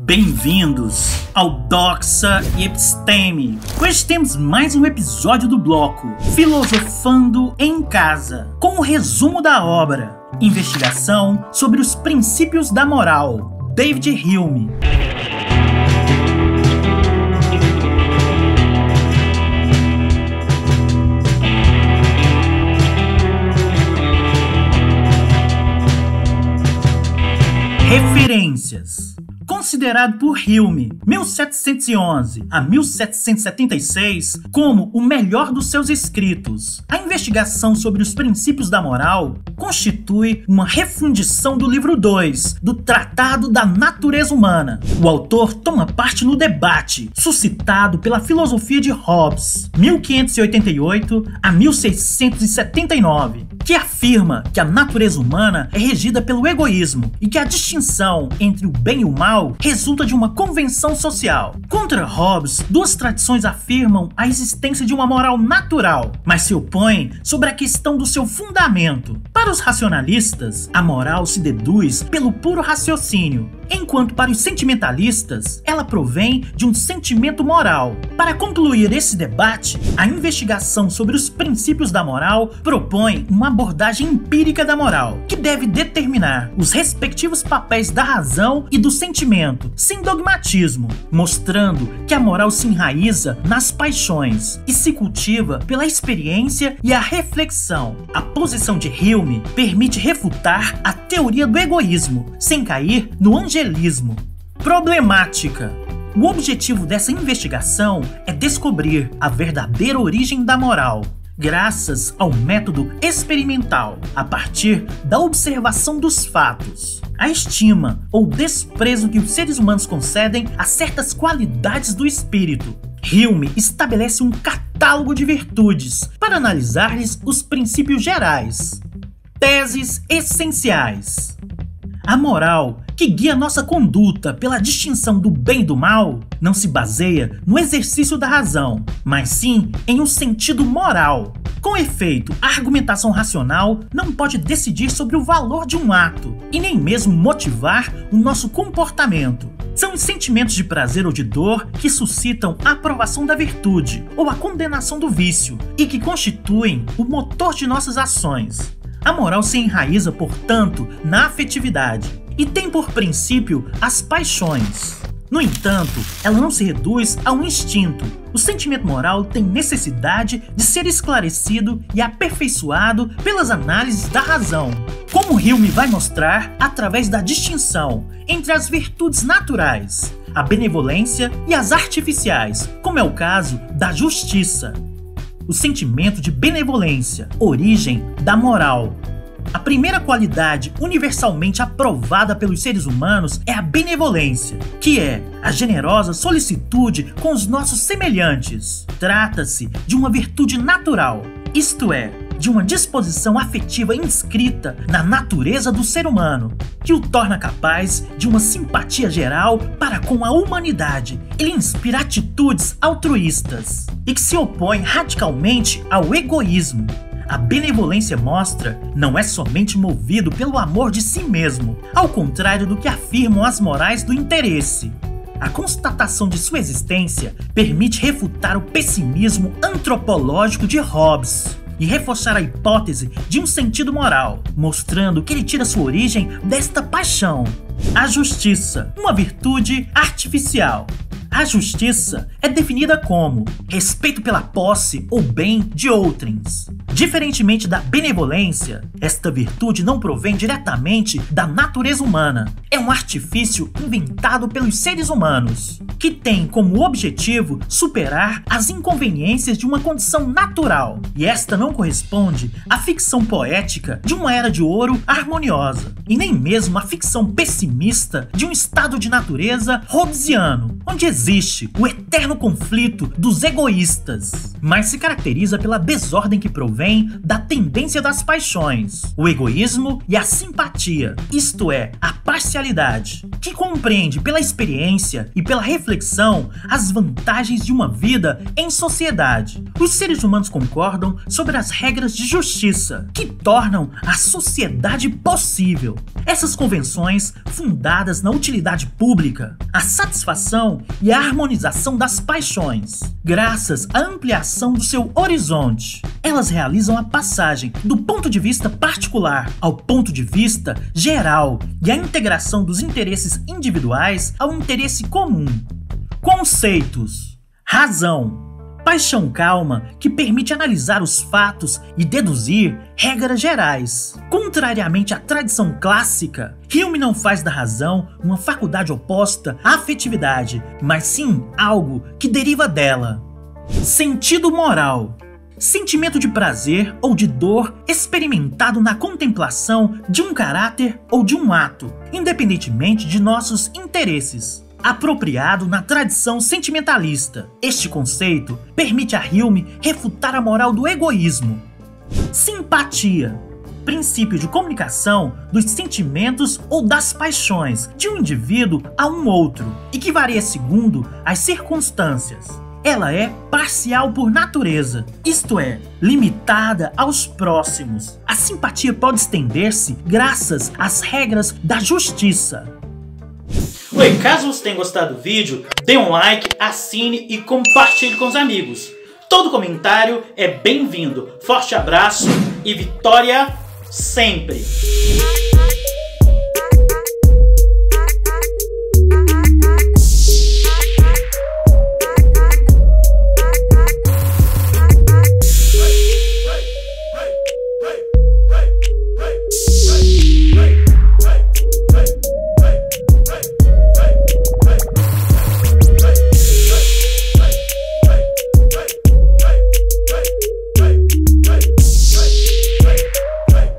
Bem-vindos ao Doxa e Episteme. Hoje temos mais um episódio do bloco Filosofando em Casa, com o resumo da obra Investigação sobre os princípios da moral, David Hume. Referências considerado por Hume, 1711 a 1776, como o melhor dos seus escritos. A investigação sobre os princípios da moral constitui uma refundição do livro 2 do Tratado da Natureza Humana. O autor toma parte no debate suscitado pela filosofia de Hobbes, 1588 a 1679, que afirma que a natureza humana é regida pelo egoísmo e que a distinção entre o bem e o mal resulta de uma convenção social. Contra Hobbes, duas tradições afirmam a existência de uma moral natural, mas se opõem sobre a questão do seu fundamento. Para os racionalistas, a moral se deduz pelo puro raciocínio, enquanto para os sentimentalistas, ela provém de um sentimento moral. Para concluir esse debate, a investigação sobre os princípios da moral propõe uma abordagem empírica da moral, que deve determinar os respectivos papéis da razão e do sentimento, sem dogmatismo, mostrando que a moral se enraiza nas paixões e se cultiva pela experiência e a reflexão. A posição de Hume permite refutar a teoria do egoísmo, sem cair no angelismo evangelismo. Problemática. O objetivo dessa investigação é descobrir a verdadeira origem da moral, graças ao método experimental, a partir da observação dos fatos. A estima ou desprezo que os seres humanos concedem a certas qualidades do espírito. Hume estabelece um catálogo de virtudes para analisar-lhes os princípios gerais. Teses essenciais. A moral que guia nossa conduta pela distinção do bem e do mal não se baseia no exercício da razão, mas sim em um sentido moral. Com efeito, a argumentação racional não pode decidir sobre o valor de um ato e nem mesmo motivar o nosso comportamento. São os sentimentos de prazer ou de dor que suscitam a aprovação da virtude ou a condenação do vício e que constituem o motor de nossas ações. A moral se enraiza, portanto, na afetividade e tem por princípio as paixões. No entanto, ela não se reduz a um instinto. O sentimento moral tem necessidade de ser esclarecido e aperfeiçoado pelas análises da razão, como Hume vai mostrar através da distinção entre as virtudes naturais, a benevolência e as artificiais, como é o caso da justiça o sentimento de benevolência, origem da moral. A primeira qualidade universalmente aprovada pelos seres humanos é a benevolência, que é a generosa solicitude com os nossos semelhantes. Trata-se de uma virtude natural, isto é, de uma disposição afetiva inscrita na natureza do ser humano, que o torna capaz de uma simpatia geral para com a humanidade. Ele inspira atitudes altruístas e que se opõe radicalmente ao egoísmo. A benevolência mostra não é somente movido pelo amor de si mesmo, ao contrário do que afirmam as morais do interesse. A constatação de sua existência permite refutar o pessimismo antropológico de Hobbes e reforçar a hipótese de um sentido moral, mostrando que ele tira sua origem desta paixão. A justiça, uma virtude artificial, a justiça é definida como respeito pela posse ou bem de outrens. Diferentemente da benevolência, esta virtude não provém diretamente da natureza humana. É um artifício inventado pelos seres humanos, que tem como objetivo superar as inconveniências de uma condição natural, e esta não corresponde à ficção poética de uma era de ouro harmoniosa, e nem mesmo à ficção pessimista de um estado de natureza hobbesiano, onde existe. O eterno conflito dos egoístas, mas se caracteriza pela desordem que provém da tendência das paixões, o egoísmo e a simpatia, isto é, a parcialidade, que compreende pela experiência e pela reflexão as vantagens de uma vida em sociedade. Os seres humanos concordam sobre as regras de justiça que tornam a sociedade possível. Essas convenções, fundadas na utilidade pública, a satisfação e a harmonização das paixões. Graças à ampliação do seu horizonte, elas realizam a passagem do ponto de vista particular ao ponto de vista geral e a integração dos interesses individuais ao interesse comum. Conceitos: razão, paixão calma que permite analisar os fatos e deduzir regras gerais. Contrariamente à tradição clássica, Hume não faz da razão uma faculdade oposta à afetividade, mas sim algo que deriva dela. Sentido moral. Sentimento de prazer ou de dor experimentado na contemplação de um caráter ou de um ato, independentemente de nossos interesses apropriado na tradição sentimentalista. Este conceito permite a Hume refutar a moral do egoísmo. Simpatia princípio de comunicação dos sentimentos ou das paixões de um indivíduo a um outro e que varia segundo as circunstâncias. Ela é parcial por natureza, isto é, limitada aos próximos. A simpatia pode estender-se graças às regras da justiça, Oi, caso você tenha gostado do vídeo, dê um like, assine e compartilhe com os amigos. Todo comentário é bem-vindo. Forte abraço e vitória sempre!